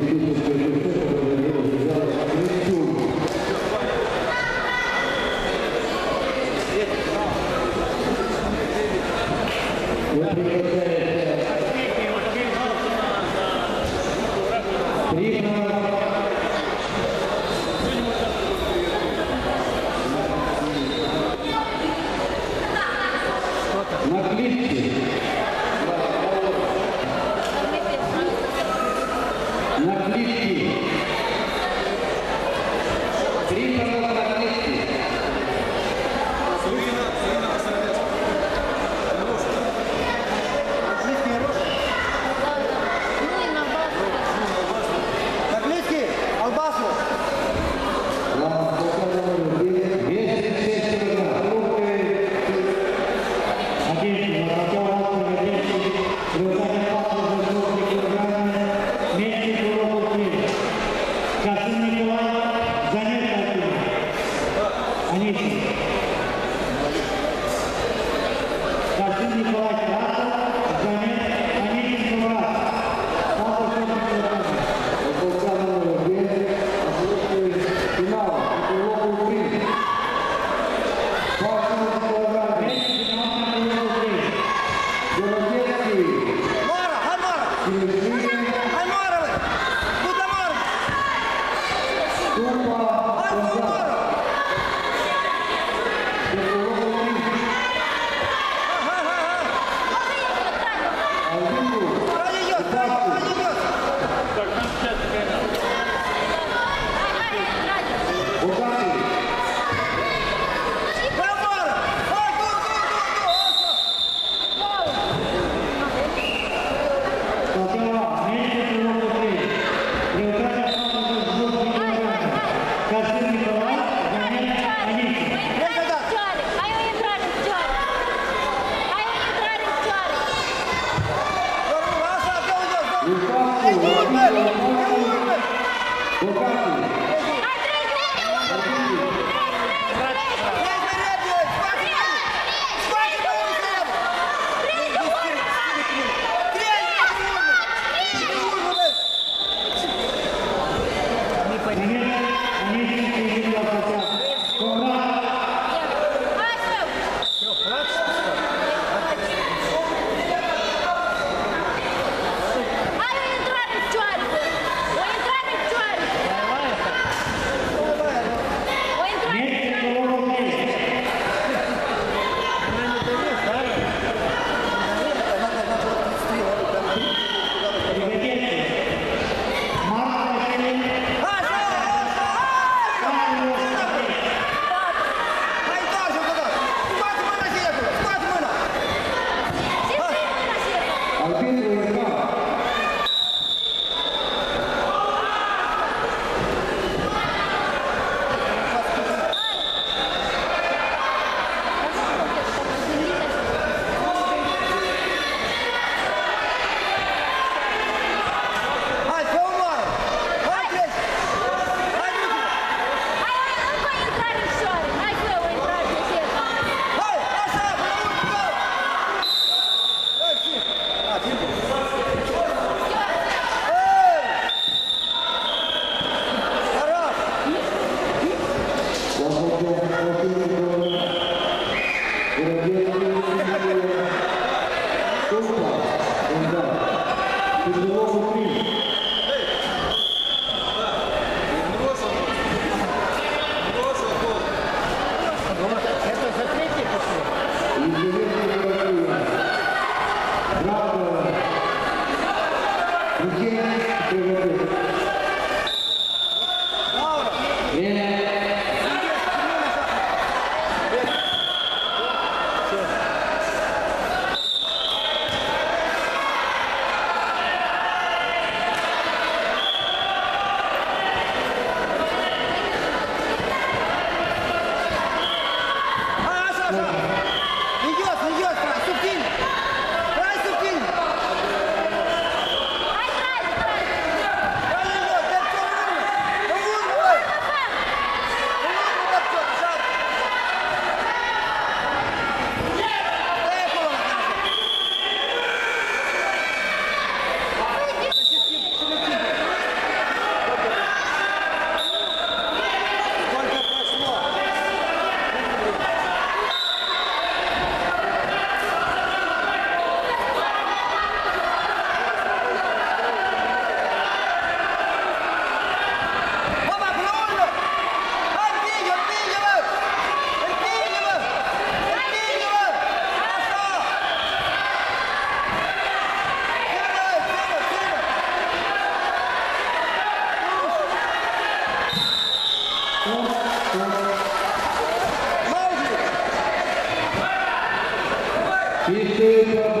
Gracias. E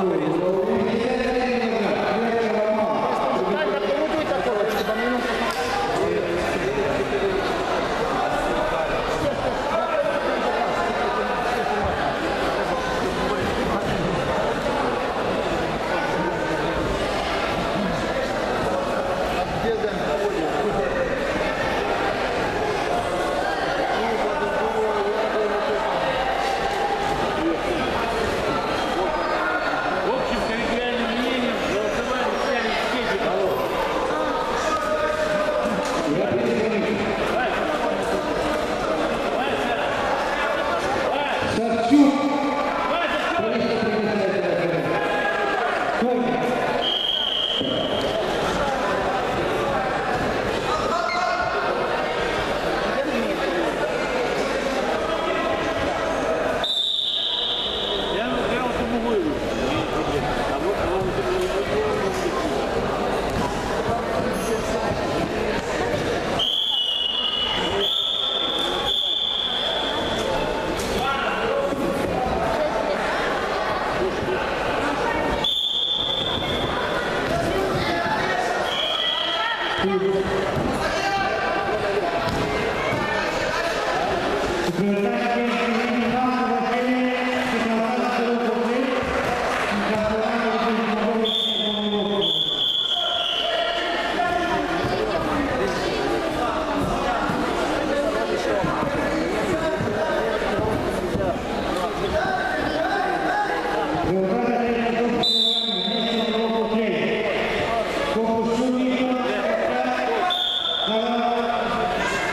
Аллы.